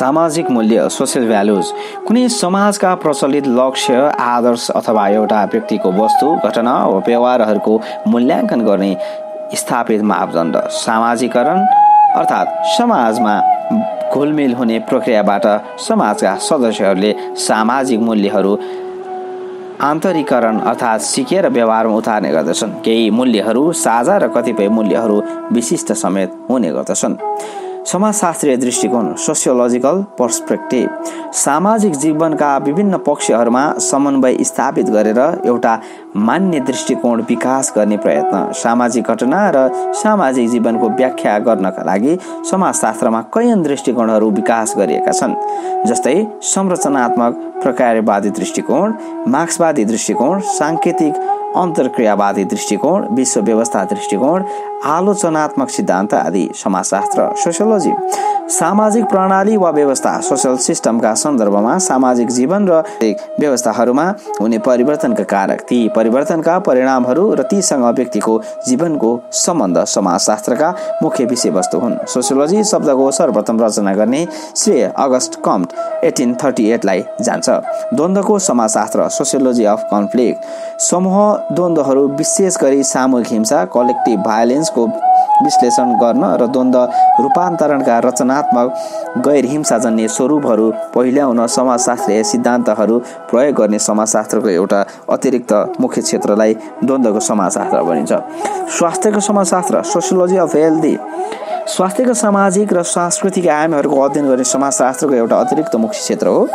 सामाजिक मूल्य social values कुनै समाजका प्रचलित लक्ष्य आदर्श अथवा एउटा व्यक्तिको वस्तु घटना वा व्यवहारहरूको मूल्याङ्कन गर्ने स्थापित मापदण्ड सामाजिकरण अर्थात् समाजमा घुलमिल हुने प्रक्रियाबाट समाजका सदस्यहरूले सामाजिक मूल्यहरू आन्तरिकरण अर्थात् सिकेर व्यवहारमा उतार्ने गर्दछन्। केही मूल्यहरू साझा र कतिपय मूल्यहरू विशिष्ट समेत हुने गर्दछन्। समाजशास्त्रीय दृष्टिकोण सोसियोलोजिकल पर्सपेक्टिभ सामाजिक जीवनका विभिन्न पक्षहरूमा समन्वय स्थापित गरेर एउटा मान्य दृष्टिकोण विकास गर्ने प्रयत्न सामाजिक घटना र सामाजिक जीवनको व्याख्या गर्नका लागि समाजशास्त्रमा कैयन दृष्टिकोणहरू विकास गरिएका छन् जस्तै संरचनात्मक प्रकारवादी दृष्टिकोण मार्क्सवादी दृष्टिकोण साङ्केतिक अन्तर्क्रियावादी दृष्टिकोण विश्व व्यवस्था दृष्टिकोण आलोचनात्मक सिद्धान्त आदि समाजशास्त्र सोसियोलोजी सामाजिक प्रणाली वा व्यवस्था सोसियल सिस्टमका सन्दर्भमा सामाजिक जीवन र व्यवस्थाहरूमा हुने परिवर्तनका कारक। ती परिवर्तनका परिणामहरू र तीसँग व्यक्तिको जीवनको सम्बन्ध समाजशास्त्रका मुख्य विषयवस्तु हुन्। सोसियोलोजी शब्दको सर्वप्रथम रचना गर्ने श्रेय अगस्ट कम्ट एटिन थर्टी एटलाई जान्छ। द्वन्द्वको समाजशास्त्र सोसियोलोजी अफ कन्फ्लिक्ट समूह द्वन्द्वहरू विशेष गरी सामूहिक हिंसा कलेक्टिभ भायोलेन्सको विश्लेषण गर्न र द्वन्द रूपान्तरणका रचनात्मक गैर हिंसाजन्य स्वरूपहरू पहिल्याउन समाजशास्त्रीय सिद्धान्तहरू प्रयोग गर्ने समाजशास्त्रको एउटा अतिरिक्त मुख्य क्षेत्रलाई द्वन्द्वको समाजशास्त्र भनिन्छ। स्वास्थ्यको समाजशास्त्र सोसियोलोजी अफ हेल्दी स्वास्थ्यको सामाजिक र सांस्कृतिक आयामहरूको अध्ययन गर्ने समाजशास्त्रको एउटा अतिरिक्त मुख्य क्षेत्र हो।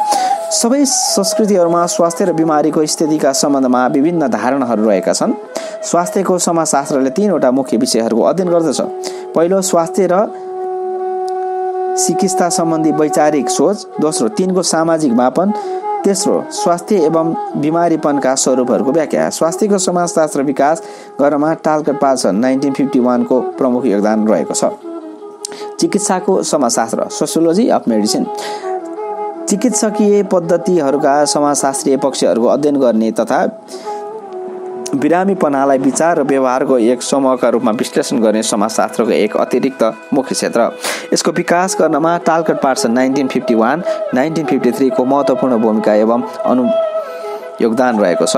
सबै संस्कृतिहरूमा स्वास्थ्य र बिमारीको स्थितिका सम्बन्धमा विभिन्न धारणाहरू रहेका छन्। स्वास्थ्यको समाजशास्त्रले तिनवटा मुख्य विषयहरूको अध्ययन गर्दछ। पहिलो स्वास्थ्य र चिकित्सा सम्बन्धी वैचारिक सोच। दोस्रो तिनको सामाजिक मापन। तेस्रो स्वास्थ्य एवं बिमारीपनका स्वरूपहरूको व्याख्या। स्वास्थ्यको समाजशास्त्र विकास गर्नमा टालकट पाल्सन नाइन्टिन फिफ्टी वानको प्रमुख योगदान रहेको छ। चिकित्साको समाजशास्त्र सोसियोलोजी अफ मेडिसिन। चिकित्सकीय पद्धतिहरूका समाजशास्त्रीय पक्षहरूको अध्ययन गर्ने तथा बिरामीपनालाई विचार र व्यवहारको एक समूहका रूपमा विश्लेषण गर्ने समाजशास्त्रको एक अतिरिक्त मुख्य क्षेत्र। यसको विकास गर्नमा Talcott Parson nineteen fifty one nineteen fifty थ्रीको महत्त्वपूर्ण भूमिका एवं अनु योगदान रहेको छ।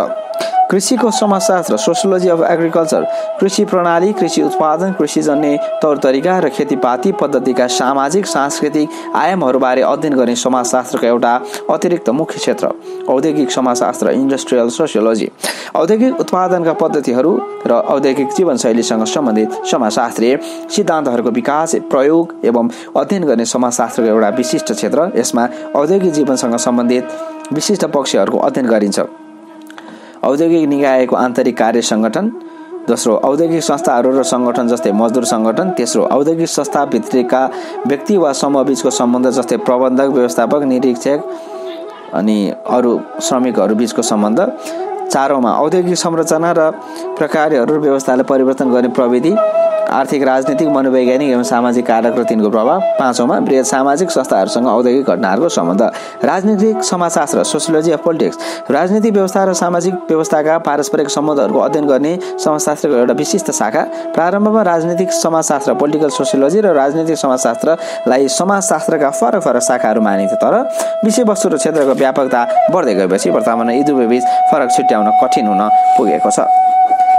कृषिको समाजशास्त्र सोसियोलोजी अफ एग्रिकल्चर कृषि प्रणाली कृषि उत्पादन कृषिजन्य तौर तरिका र खेतीपाती पद्धतिका सामाजिक सांस्कृतिक आयामहरूबारे अध्ययन गर्ने समाजशास्त्रको एउटा अतिरिक्त मुख्य क्षेत्र औद्योगिक समाजशास्त्र इन्डस्ट्रियल सोसियोलोजी औद्योगिक उत्पादनका पद्धतिहरू र औद्योगिक जीवनशैलीसँग सम्बन्धित समाजशास्त्रीय सिद्धान्तहरूको विकास प्रयोग एवं अध्ययन गर्ने समाजशास्त्रको एउटा विशिष्ट क्षेत्र यसमा औद्योगिक जीवनसँग सम्बन्धित विशिष्ट पक्षहरूको अध्ययन गरिन्छ। औद्योगिक निकायको आन्तरिक कार्य सङ्गठन दोस्रो औद्योगिक संस्थाहरू र सङ्गठन जस्तै मजदुर सङ्गठन तेस्रो औद्योगिक संस्थाभित्रका व्यक्ति वा समूहबीचको सम्बन्ध जस्तै प्रबन्धक व्यवस्थापक निरीक्षक अनि अरू श्रमिकहरू बिचको सम्बन्ध। चारौँमा औद्योगिक संरचना र प्रकारहरू व्यवस्थालाई परिवर्तन गर्ने प्रविधि। आर्थिक राजनीतिक मनोवैज्ञानिक एवं सामाजिक कारक र तिनको प्रभाव पाँचौँमा वृहत सामाजिक संस्थाहरूसँग औद्योगिक घटनाहरूको सम्बन्ध। राजनीतिक समाजशास्त्र सोसियोलोजी अफ पोलिटिक्स। राजनीतिक व्यवस्था र सामाजिक व्यवस्थाका पारस्परिक सम्बन्धहरूको अध्ययन गर्ने समाजशास्त्रको एउटा विशिष्ट शाखा। प्रारम्भमा राजनीतिक समाजशास्त्र पोलिटिकल सोसियोलोजी र राजनीतिक समाजशास्त्रलाई समाजशास्त्रका फरक फरक शाखाहरू मानिन्थ्यो तर विषयवस्तु र क्षेत्रको व्यापकता बढ्दै गएपछि वर्तमानमा यी दुवै बिच फरक छुट्याउन कठिन हुन पुगेको छ।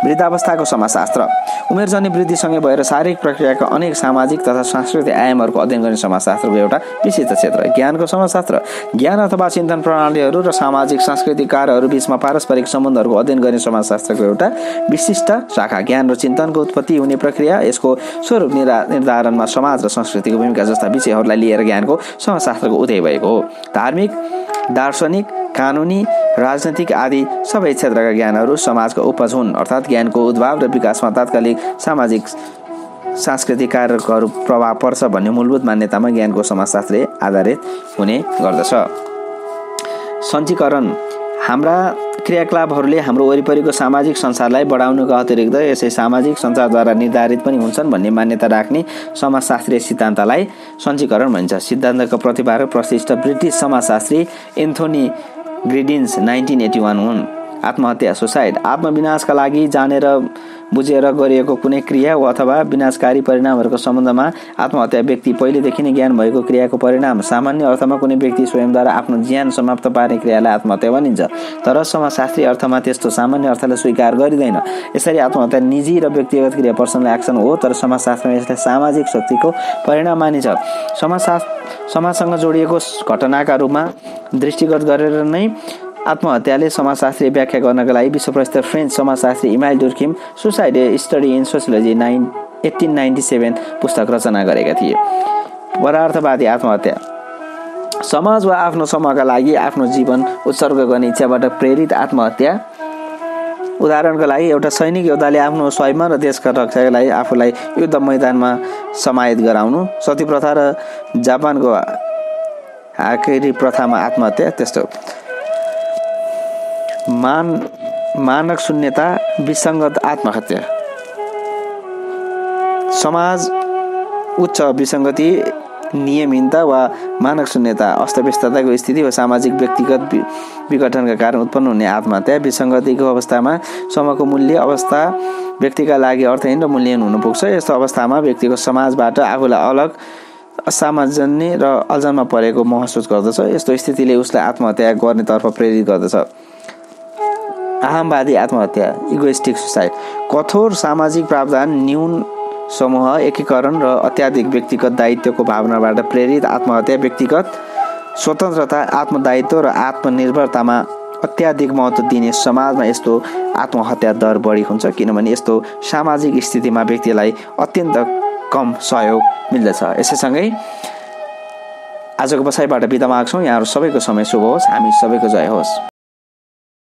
वृद्धावस्थाको समाजशास्त्र। उमेरजन्य वृद्धिसँगै भएर शारीरिक प्रक्रियाका अनेक सामाजिक तथा सांस्कृतिक आयामहरूको अध्ययन गर्ने समाजशास्त्रको एउटा विशिष्ट क्षेत्र। ज्ञानको समाजशास्त्र। ज्ञान अथवा चिन्तन प्रणालीहरू र सामाजिक सांस्कृतिक कार्यहरू बिचमा पारस्परिक सम्बन्धहरूको अध्ययन गर्ने समाजशास्त्रको एउटा विशिष्ट शाखा। ज्ञान र चिन्तनको उत्पत्ति हुने प्रक्रिया यसको स्वरूप निर्धारणमा समाज र संस्कृतिको भूमिका जस्ता विषयहरूलाई लिएर ज्ञानको समाजशास्त्रको उदय भएको हो। धार्मिक दार्शनिक कानुनी राजनैतिक आदि सबै क्षेत्रका ज्ञानहरू समाजको उपज हुन् अर्थात् ज्ञानको उद्भाव र विकासमा तात्कालिक सामाजिक सांस्कृतिक कारकहरू प्रभाव पर्छ भन्ने मूलभूत मान्यतामा ज्ञानको समाजशास्त्रीय आधारित हुने गर्दछ। सञ्चीकरण हाम्रा क्रियाकलापहरूले हाम्रो वरिपरिको सामाजिक संसारलाई बढाउनुको अतिरिक्त यसै सामाजिक सञ्चारद्वारा निर्धारित पनि हुन्छन् भन्ने मान्यता राख्ने समाजशास्त्रीय सिद्धान्तलाई सञ्चीकरण भनिन्छ। सिद्धान्तको प्रतिभा र प्रशिष्ट ब्रिटिस समाजशास्त्री Anthony Giddens nineteen eighty one हुन् आत्महत्या सुसाइड आत्मविनाशका लागि जानेर बुझेर गरिएको कुनै क्रिया वा अथवा विनाशकारी परिणामहरूको सम्बन्धमा आत्महत्या व्यक्ति पहिलेदेखि नै ज्ञान भएको क्रियाको परिणाम सामान्य अर्थमा कुनै व्यक्ति स्वयंद्वारा आफ्नो ज्यान समाप्त पार्ने क्रियालाई आत्महत्या भनिन्छ। तर समाजशास्त्री अर्थमा त्यस्तो सामान्य अर्थलाई स्वीकार गरिँदैन। यसरी आत्महत्या निजी र व्यक्तिगत क्रिया पर्सनल एक्सन हो तर समाजशास्त्रमा यसलाई सामाजिक शक्तिको परिणाम मानिन्छ। समाजशास्त्र समाजसँग जोडिएको घटनाका रूपमा दृष्टिगत गरेर नै आत्महत्याले समाजशास्त्रीय व्याख्या गर्नका लागि विश्व प्रसिद्ध फ्रेन्च समाजशास्त्री Emile Durkheim suicide study in sociology nine eighteen ninety seven पुस्तक रचना गरेका थिए। परार्थवादी आत्महत्या। समाज वा आफ्नो समूहका लागि आफ्नो जीवन उत्सर्ग गर्ने इच्छाबाट प्रेरित आत्महत्या। उदाहरणको लागि एउटा सैनिक योद्धाले आफ्नो स्वयं र देशका रक्षाका लागि आफूलाई युद्ध मैदानमा समाहित गराउनु। सती प्रथा र जापानको आखिरी प्रथामा आत्महत्या त्यस्तो। मान मानक शून्यता विसङ्गत आत्महत्या। समाज उच्च विसङ्गति नियमहीनता वा मानक शून्यता अस्तव्यस्तताको स्थिति वा सामाजिक व्यक्तिगत विघटनका कारण उत्पन्न हुने आत्महत्या विसङ्गतिको अवस्थामा समूहको मूल्य अवस्था व्यक्तिका लागि अर्थहीन र मूल्यहीन हुन पुग्छ यस्तो अवस्थामा व्यक्तिको समाजबाट आफूलाई अलग असामाजन्य र अल्झनमा परेको महसुस गर्दछ। यस्तो स्थितिले उसलाई आत्महत्या गर्नेतर्फ प्रेरित गर्दछ। अहमवादी आत्महत्या इगोइस्टिक सुसाइड कठोर सामाजिक प्रावधान न्यून समूह एकीकरण र अत्याधिक व्यक्तिगत दायित्वको भावनाबाट प्रेरित आत्महत्या व्यक्तिगत स्वतन्त्रता आत्मदायित्व र आत्मनिर्भरतामा अत्याधिक महत्त्व दिने समाजमा यस्तो आत्महत्या दर बढी हुन्छ किनभने यस्तो सामाजिक स्थितिमा व्यक्तिलाई अत्यन्त कम सहयोग मिल्दछ यसैसँगै आजको बसाइबाट बिदा माग्छौँ यहाँहरू सबैको समय शुभ होस् हामी सबैको जय होस्